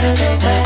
Saturday night